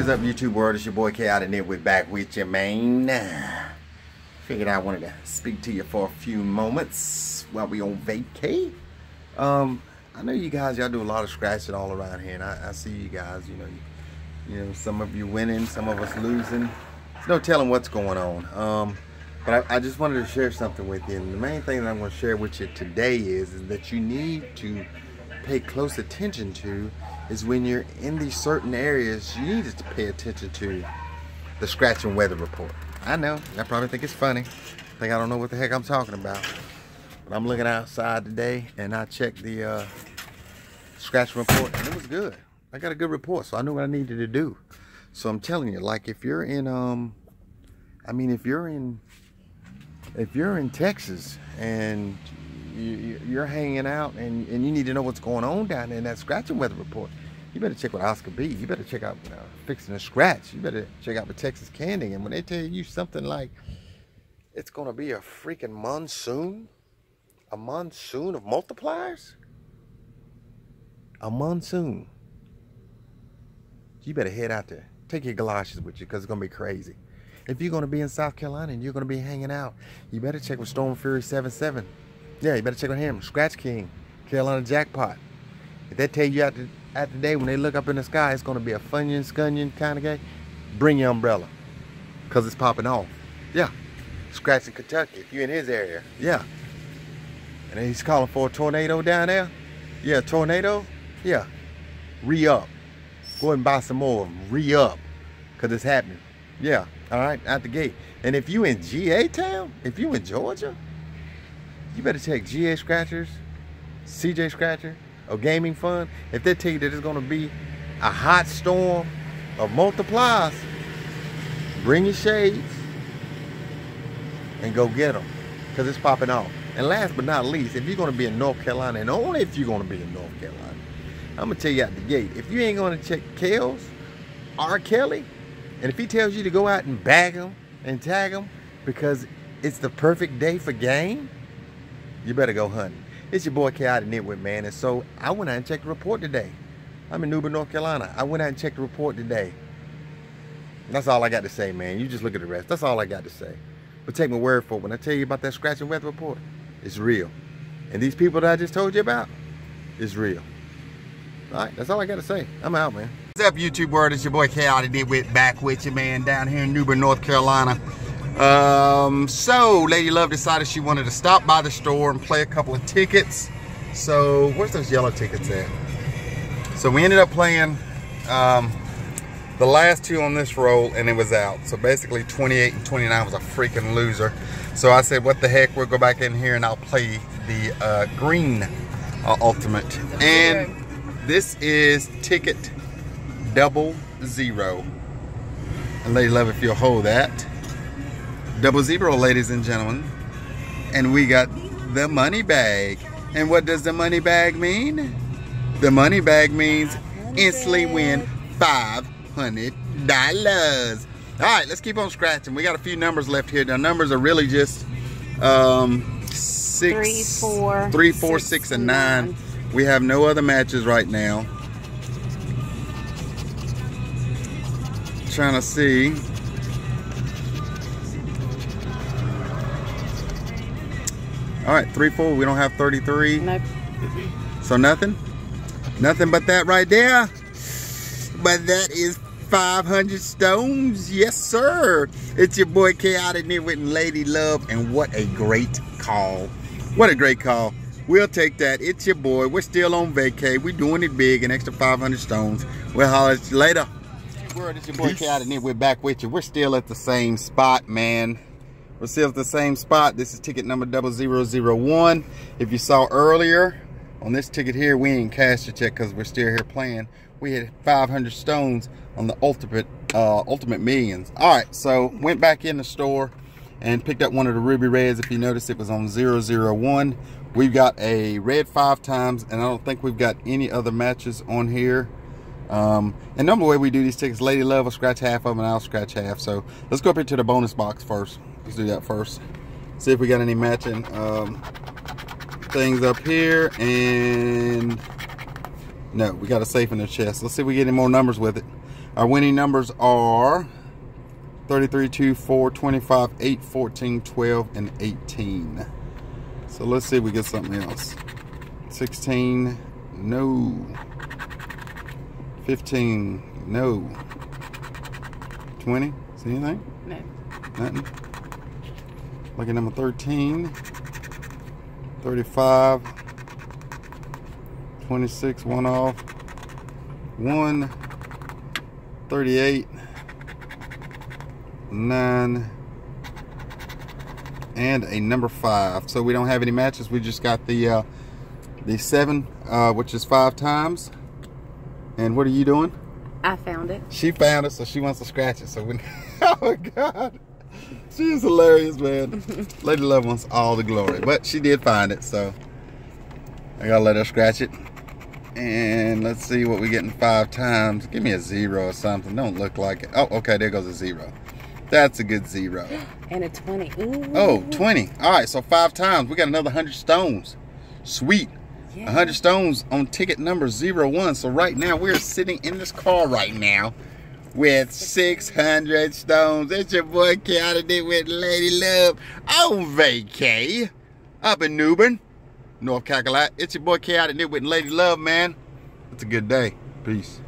is up, YouTube world? It's your boy K out and we're back with you, man. Figured I wanted to speak to you for a few moments while we on vacay. Um, I know you guys, y'all do a lot of scratching all around here, and I, I see you guys. You know, you, you, know, some of you winning, some of us losing. There's no telling what's going on. Um, but I, I, just wanted to share something with you, and the main thing that I'm going to share with you today is, is that you need to pay close attention to is when you're in these certain areas, you need to pay attention to the scratch and weather report. I know, I probably think it's funny. I Think I don't know what the heck I'm talking about. But I'm looking outside today and I checked the uh, scratch report and it was good. I got a good report, so I knew what I needed to do. So I'm telling you, like if you're in, um, I mean, if you're in, if you're in Texas and you, are hanging out and, and you need to know what's going on down there in that scratching weather report, you better check with Oscar B. You better check out uh, Fixin to Scratch. You better check out the Texan Candy. And when they tell you something like it's going to be a freaking monsoon, a monsoon of multipliers, a monsoon, you better head out there. Take your galoshes with you because it's going to be crazy. If you're going to be in South Carolina and you're going to be hanging out, you better check with Storm Fury 77. Yeah, you better check on him. Scratch King, Carolina Jackpot. If they tell you at the, at the day when they look up in the sky, it's going to be a Funyun, Scunion kind of day, bring your umbrella because it's popping off. Yeah. Scratching Kentucky, if you're in his area. Yeah. And he's calling for a tornado down there. Yeah, tornado. Yeah. Re-up. Go and buy some more Re-up because it's happening. Yeah. All right, out the gate. And if you in GA town, if you in Georgia, you better take GA Scratchers, CJ Scratcher, or Gaming Fun. If they tell you that it's to be a hot storm of multiplies, bring your shades and go get them because it's popping off. And last but not least, if you're to be in North Carolina, and only if you're to be in North Carolina, I'm to tell you out the gate, if you ain't to check Kels, R. Kelly, and if he tells you to go out and bag them and tag them because it's the perfect day for game, you better go hunting. It's your boy Chaotic Nitwit, man. And so I went out and checked the report today. I'm in New Bern, North Carolina. I went out and checked the report today. that's all I got to say, man. You just look at the rest. That's all I got to say. But take my word for it. When I tell you about that scratch and weather report, it's real. And these people that I just told you about, it's real. All right, that's all I got to say. I'm out, man. What's up, YouTube world? It's your boy out of Nitwit back with you, man, down here in New Bern, North Carolina. Um, so Lady Love decided she wanted to stop by the store and play a couple of tickets. So where's those yellow tickets at? So we ended up playing um, the last two on this roll and it was out. So basically 28 and 29 was a freaking loser. So I said, what the heck, we'll go back in here and I'll play the uh, green uh, ultimate. And this is ticket double zero. And Lady Love, if you'll hold that double zero, ladies and gentlemen. And we got the money bag. And what does the money bag mean? The money bag means instantly win $500. All right, let's keep on scratching. We got a few numbers left here. The numbers are really just um, six, three, four, three, four, six, six and nine. nine. We have no other matches right now. Trying to see. All right, three, four. We don't have 33. Nope. So nothing? Nothing but that right there? But that is 500 stones. Yes, sir. It's your boy Chaotic Nitwit and Lady Love. And what a great call. What a great call. We'll take that. It's your boy. We're still on vacay. We're doing it big. An extra 500 stones. We'll holler at you later. Word, it's your boy Chaotic Nitwit back with you. We're still at the same spot, man. We're still at the same spot. This is ticket number 0001. If you saw earlier on this ticket here, we ain't cashed it yet because we're still here playing. We had 500 stones on the ultimate uh, ultimate millions. All right, so went back in the store and picked up one of the ruby reds. If you notice, it was on 001. We've got a red five times, and I don't think we've got any other matches on here. Um, and normally the way we do these tickets, Lady Love will scratch half of them and I'll scratch half. So let's go up here to the bonus box first. Let's do that first. See if we got any matching um, things up here. And no, we got a safe in the chest. Let's see if we get any more numbers with it. Our winning numbers are 33, 2, 4, 25, 8, 14, 12, and 18. So let's see if we get something else. 16, no. 15, no. 20, see anything? No. Nothing. Lucky number 13, 35, 26, one off, 1, 38, 9, and a number 5. So we don't have any matches. We just got the uh, the 7, uh, which is 5 times. And what are you doing? I found it. She found it, so she wants to scratch it. So we, oh my God, she's hilarious, man. Lady Love wants all the glory, but she did find it, so I gotta let her scratch it. And let's see what we get in five times. Give me a zero or something. Don't look like it. Oh, okay, there goes a zero. That's a good zero. And a 20. Ooh. Oh, 20. All right, so five times. We got another 100 stones. Sweet. Yeah. 100 stones on ticket number zero one. So right now we're sitting in this car right now with 600 stones. It's your boy it with Lady Love on vacay up in New Bern, North Cackalack. It's your boy it with Lady Love, man. It's a good day. Peace.